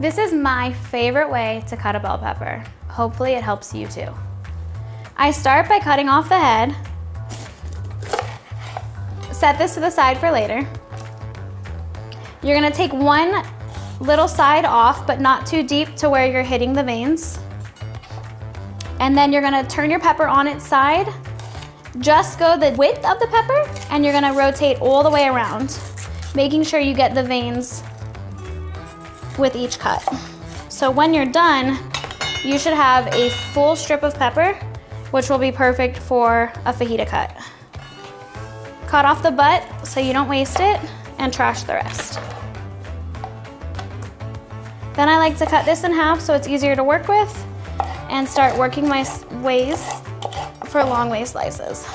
This is my favorite way to cut a bell pepper. Hopefully it helps you too. I start by cutting off the head. Set this to the side for later. You're gonna take one little side off, but not too deep to where you're hitting the veins. And then you're gonna turn your pepper on its side. Just go the width of the pepper and you're gonna rotate all the way around, making sure you get the veins with each cut. So when you're done, you should have a full strip of pepper, which will be perfect for a fajita cut. Cut off the butt so you don't waste it and trash the rest. Then I like to cut this in half so it's easier to work with and start working my ways for long way slices.